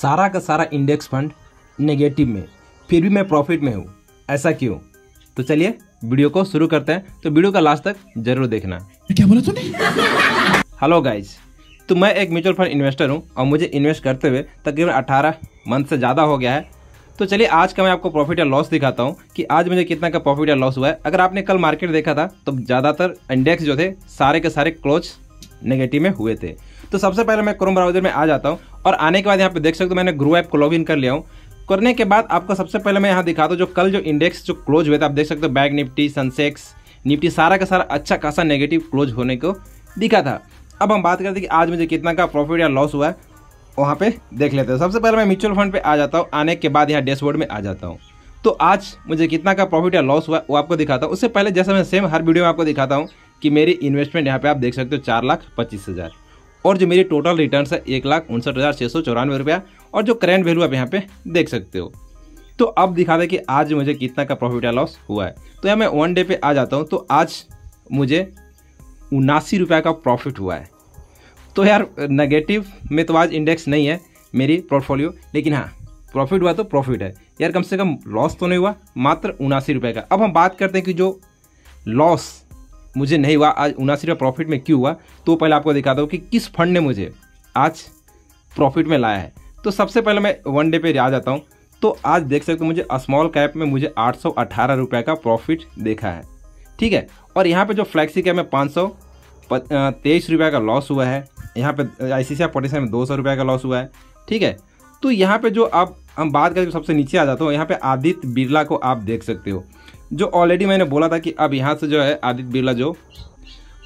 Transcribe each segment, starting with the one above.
सारा का सारा इंडेक्स फंड नेगेटिव में फिर भी मैं प्रॉफिट में हूँ। ऐसा क्यों? तो चलिए वीडियो को शुरू करते हैं। तो वीडियो का लास्ट तक ज़रूर देखना। क्या बोला तूने? हेलो गाइज़ तो मैं एक म्यूचुअल फंड इन्वेस्टर हूँ और मुझे इन्वेस्ट करते हुए तकरीबन 18 मंथ से ज़्यादा हो गया है। तो चलिए आज का मैं आपको प्रॉफिट या लॉस दिखाता हूँ कि आज मुझे कितना का प्रॉफिट या लॉस हुआ है। अगर आपने कल मार्केट देखा था तो ज़्यादातर इंडेक्स जो थे सारे के सारे क्लोज नेगेटिव में हुए थे। तो सबसे पहले मैं क्रोम ब्राउज़र में आ जाता हूँ और आने के बाद यहाँ पे देख सकते हो, मैंने ग्रो ऐप को लॉग कर लिया हूँ। करने के बाद आपको सबसे पहले मैं यहाँ दिखाता हूँ जो कल जो इंडेक्स जो क्लोज हुए थे, आप देख सकते हो बैग निफ्टी सनसेक्स निफ्टी सारा का सारा अच्छा खासा नेगेटिव क्लोज होने को दिखा था। अब हम बात करते हैं कि आज मुझे कितना का प्रॉफिट या लॉस हुआ है, वहाँ पे देख लेते हैं। सबसे पहले मैं म्यूचुअल फंड पे आ जाता हूँ, आने के बाद यहाँ डैशबोर्ड में आ जाता हूँ। तो आज मुझे कितना का प्रॉफिट या लॉस हुआ वो आपको दिखाता हूँ। उससे पहले जैसे मैं सेम हर वीडियो में आपको दिखाता हूँ कि मेरी इन्वेस्टमेंट यहाँ पे आप देख सकते हो, चार लाख पच्चीस हज़ार। और जो मेरी टोटल रिटर्न है, एक लाख उनसठ हज़ार छः सौ चौरानवे रुपया और जो करेंट वैल्यू आप यहाँ पे देख सकते हो। तो अब दिखा दें कि आज मुझे कितना का प्रॉफिट या लॉस हुआ है। तो यहाँ मैं वन डे पे आ जाता हूँ तो आज मुझे उनासी रुपये का प्रॉफिट हुआ है। तो यार नेगेटिव में तो आज इंडेक्स नहीं है मेरी पोर्टफोलियो लेकिन हाँ प्रॉफिट हुआ तो प्रॉफिट है। यार, कम से कम लॉस तो नहीं हुआ, मात्र उनासी रुपये का। अब हम बात करते हैं कि जो लॉस मुझे नहीं हुआ, आज उनासी रुपये प्रॉफिट में क्यों हुआ तो पहले आपको दिखाता हूँ कि किस फंड ने मुझे आज प्रॉफिट में लाया है। तो सबसे पहले मैं वन डे पे आ जाता हूँ तो आज देख सकते हो मुझे स्मॉल कैप में मुझे आठ सौ का प्रॉफिट देखा है। ठीक है? और यहाँ पे जो फ्लैक्सी कैप में पाँच सौ तेईस रुपये का लॉस हुआ है। यहाँ पे आई सी सी में दो सौ रुपये का लॉस हुआ है। ठीक है? तो यहाँ पे जो आप, हम बात करें सबसे नीचे आ जाते हो, यहाँ पे आदित्य बिरला को आप देख सकते हो। जो ऑलरेडी मैंने बोला था कि अब यहाँ से जो है आदित्य बिरला जो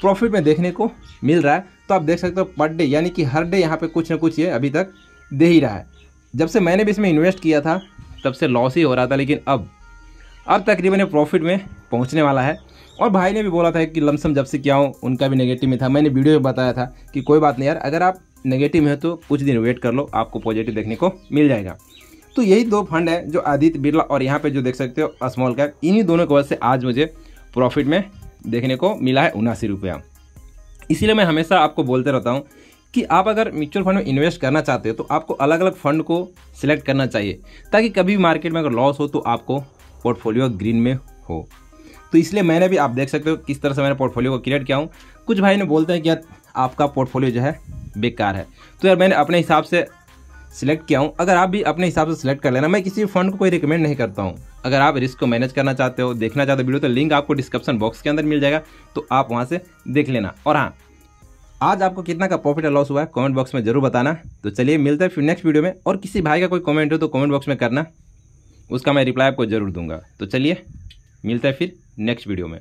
प्रॉफिट में देखने को मिल रहा है तो आप देख सकते हो पर डे यानी कि हर डे यहाँ पे कुछ ना कुछ ये अभी तक दे ही रहा है। जब से मैंने भी इसमें इन्वेस्ट किया था, तब से लॉस ही हो रहा था, लेकिन अब अब तकरीबन ये प्रॉफिट में पहुँचने वाला है। और भाई ने भी बोला था कि लमसम जब से क्या हूँ, उनका भी नेगेटिव में था। मैंने वीडियो में बताया था कि कोई बात नहीं यार, अगर आप नेगेटिव हो तो कुछ दिन वेट कर लो, आपको पॉजिटिव देखने को मिल जाएगा। तो यही दो फंड है जो आदित्य, बिरला और यहाँ पे जो देख सकते हो स्मॉल कैप इन्हीं दोनों की वजह से आज मुझे प्रॉफिट में देखने को मिला है उनासी रुपया। इसीलिए मैं हमेशा आपको बोलते रहता हूँ कि आप अगर म्यूचुअल फंड में इन्वेस्ट करना चाहते हो तो आपको अलग अलग फंड को सिलेक्ट करना चाहिए, ताकि कभी भी मार्केट में अगर लॉस हो तो आपको पोर्टफोलियो ग्रीन में हो। तो इसलिए मैंने भी, आप देख सकते हो किस तरह से मैंने पोर्टफोलियो को क्रिएट किया हूँ। कुछ भाई ने बोलते हैं कि यार, आपका पोर्टफोलियो जो है बेकार है। तो यार मैंने अपने हिसाब से सिलेक्ट किया हूँ। अगर आप भी अपने हिसाब से सिलेक्ट कर लेना, मैं किसी भी फंड को कोई रिकमेंड नहीं करता हूँ। अगर आप रिस्क को मैनेज करना चाहते हो, देखना चाहते हो वीडियो तो लिंक आपको डिस्क्रिप्शन बॉक्स के अंदर मिल जाएगा। तो आप वहाँ से देख लेना। और हाँ आज आपको कितना का प्रॉफिट या लॉस हुआ है कमेंट बॉक्स में ज़रूर बताना। तो चलिए, मिलते हैं फिर नेक्स्ट वीडियो में। और किसी भाई का कोई कमेंट हो तो कमेंट बॉक्स में करना। उसका मैं रिप्लाई आपको ज़रूर दूँगा। तो चलिए, मिलते हैं फिर नेक्स्ट वीडियो में।